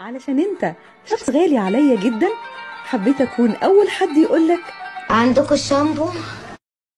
علشان انت شخص غالي عليا جدا حبيت أكون أول حد يقولك عندكم الشامبو؟